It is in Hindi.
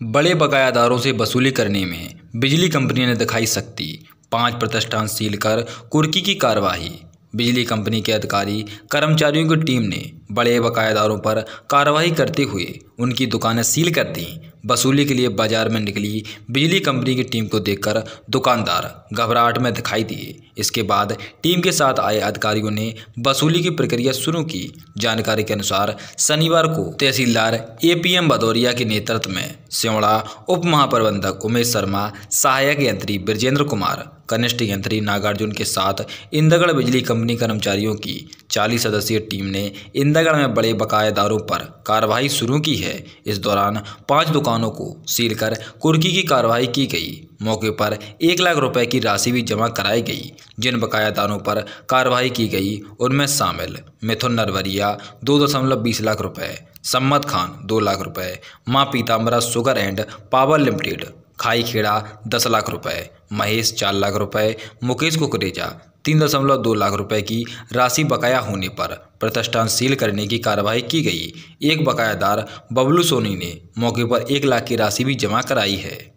बड़े बकायादारों से वसूली करने में बिजली कंपनी ने दिखाई शक्ति, पाँच प्रतिष्ठान सील कर कुर्की की कार्रवाई बिजली कंपनी के अधिकारी, कर्मचारियों की टीम ने बड़े बकायादारों पर कार्रवाई करते हुए उनकी दुकानें सील कर दी। वसूली के लिए बाज़ार में निकली बिजली कंपनी की टीम को देखकर दुकानदार घबराहट में दिखाई दिए। इसके बाद टीम के साथ आए अधिकारियों ने वसूली की प्रक्रिया शुरू की। जानकारी के अनुसार शनिवार को तहसीलदार एपीएम भदौरिया के नेतृत्व में सिवड़ा उप महाप्रबंधक उमेश शर्मा, सहायक यंत्री ब्रजेंद्र कुमार, कनिष्ठ यंत्री नागार्जुन के साथ इंदगढ़ बिजली कंपनी कर्मचारियों की चालीस सदस्यीय टीम ने इंदगढ़ में बड़े बकायेदारों पर कार्रवाई शुरू की है। इस दौरान पाँच दुकानों को सील कर कुर्की की कार्रवाई की गई। मौके पर एक लाख रुपए की राशि भी जमा कराई गई। जिन बकायादारों पर कार्रवाई की गई, उनमें शामिल मिथुन नरवरिया दो दशमलव बीस लाख रुपए सम्मत खान, दो लाख रुपए। Maa Pitambara sugar and power limited. Khai Khera, दस लाख रुपए। महेश, चार लाख रुपए। मुकेश कुकरेजा, तीन दशमलव दो लाख रुपए की राशि बकाया होने पर प्रतिष्ठान सील करने की कार्रवाई की गई। एक बकायादार बबलू सोनी ने मौके पर एक लाख की राशि भी जमा कराई है।